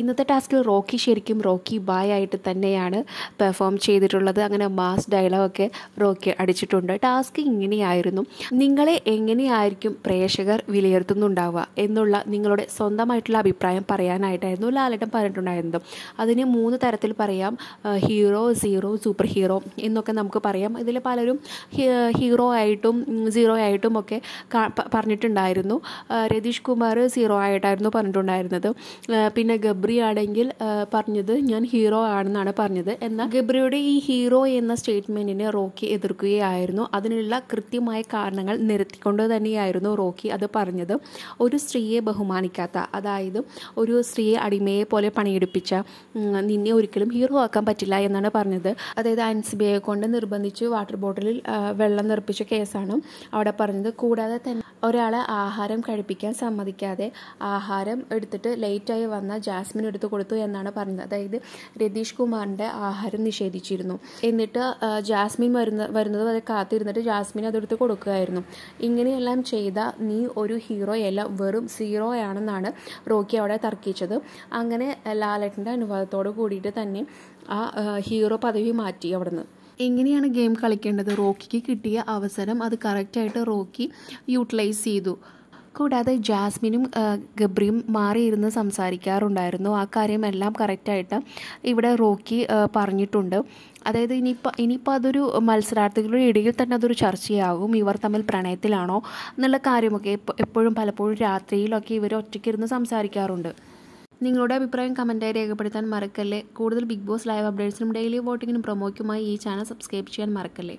ഇന്നത്തെ ടാസ്കിൽ റോക്കി ശരിക്കും റോക്കി ബായ് ആയിട്ട് തന്നെയാണ് പെർഫോം ചെയ്തിട്ടുള്ളത്. അങ്ങനെ മാസ് ഡയലോഗൊക്കെ റോക്കി അടിച്ചിട്ടുണ്ട്. ടാസ്ക് ഇങ്ങനെയായിരുന്നു. നിങ്ങളെ എങ്ങനെയായിരിക്കും പ്രേക്ഷകർ വിലയിരുത്തുന്നുണ്ടാവുക എന്നുള്ള നിങ്ങളുടെ സ്വന്തമായിട്ടുള്ള അഭിപ്രായം പറയാനായിട്ടായിരുന്നു ലാലേട്ടൻ പറഞ്ഞിട്ടുണ്ടായിരുന്നത്. അതിന് മൂന്ന് തരത്തിൽ പറയാം. ഹീറോ സീറോ സൂപ്പർ ഹീറോ എന്നൊക്കെ നമുക്ക് പറയാം. ഇതിൽ പലരും ഹീറോ ആയിട്ടും സീറോ ആയിട്ടും ഒക്കെ പറഞ്ഞിട്ടുണ്ടായിരുന്നു. രതീഷ് കുമാർ സീറോ ആയിട്ടായിരുന്നു പറഞ്ഞിട്ടുണ്ടായിരുന്നത്. പിന്നെ ഗബ്രി ആണെങ്കിൽ പറഞ്ഞത് ഞാൻ ഹീറോ ആണെന്നാണ് പറഞ്ഞത്. എന്നാൽ ഗബ്രിയുടെ ഈ ഹീറോ എന്ന സ്റ്റേറ്റ്മെന്റിനെ റോക്കി എതിർക്കുകയായിരുന്നു. അതിനുള്ള കൃത്യമായ കാരണങ്ങൾ നിരത്തിക്കൊണ്ട് തന്നെയായിരുന്നു റോക്കി അത് പറഞ്ഞത്. ഒരു സ്ത്രീയെ ബഹുമാനിക്കാത്ത അതായത് ഒരു സ്ത്രീയെ അടിമയെ പോലെ പണിയെടുപ്പിച്ച നിന്നെ ഒരിക്കലും ഹീറോ ആക്കാൻ പറ്റില്ല എന്നാണ് പറഞ്ഞത്. അതായത് അൻസിബിയെ കൊണ്ട് നിർബന്ധിച്ച് വാട്ടർ ബോട്ടിലിൽ വെള്ളം നിറപ്പിച്ച കേസാണ് അവിടെ പറഞ്ഞത്. കൂടാതെ തന്നെ ഒരാളെ ആഹാരം കഴിപ്പിക്കാൻ സമ്മതിക്കാതെ ആഹാരം എടുത്തിട്ട് ലേറ്റായി വന്ന ജാസ്മിൻ എടുത്തു കൊടുത്തു എന്നാണ് പറഞ്ഞത്. അതായത് രതീഷ് കുമാറിന്റെ ആഹാരം നിഷേധിച്ചിരുന്നു. എന്നിട്ട് ജാസ്മിൻ വരുന്ന വരുന്നത് വരെ കാത്തിരുന്നിട്ട് ജാസ്മിൻ അതെടുത്ത് കൊടുക്കുകയായിരുന്നു. ഇങ്ങനെയെല്ലാം ചെയ്ത നീ ഒരു ഹീറോയല്ല വെറും സീറോ ആണെന്നാണ് റോക്കി അവിടെ തർക്കിച്ചത്. അങ്ങനെ ലാലേട്ടന്റെ അനുവാദത്തോട് കൂടിയിട്ട് തന്നെ ആ ഹീറോ പദവി മാറ്റി അവിടുന്ന്. എങ്ങനെയാണ് ഗെയിം കളിക്കേണ്ടത്? റോക്കിക്ക് കിട്ടിയ അവസരം അത് കറക്റ്റായിട്ട് റോക്കി യൂട്ടിലൈസ് ചെയ്തു. കൂടാതെ ജാസ്മിനും ഗബ്രിയും മാറിയിരുന്ന് സംസാരിക്കാറുണ്ടായിരുന്നു. ആ കാര്യമെല്ലാം കറക്റ്റായിട്ട് ഇവിടെ റോക്കി പറഞ്ഞിട്ടുണ്ട്. അതായത് ഇനിയിപ്പോൾ ഇനിയിപ്പോൾ അതൊരു മത്സരാർത്ഥികളുടെ ഇടയിൽ തന്നെ അതൊരു ചർച്ചയാകും. ഇവർ തമ്മിൽ പ്രണയത്തിലാണോ എന്നുള്ള കാര്യമൊക്കെ എപ്പോഴും പലപ്പോഴും രാത്രിയിലൊക്കെ ഇവർ ഒറ്റയ്ക്കിരുന്ന് സംസാരിക്കാറുണ്ട്. നിങ്ങളുടെ അഭിപ്രായം കമന്റായി രേഖപ്പെടുത്താൻ മറക്കല്ലേ? കൂടുതൽ ബിഗ് ബോസ് ലൈവ് അപ്ഡേറ്റ്സിനും ഡെയിലി വോട്ടിങ്ങിനും പ്രൊമോയ്ക്കുമായി ഈ ചാനൽ സബ്സ്ക്രൈബ് ചെയ്യാൻ മറക്കല്ലേ?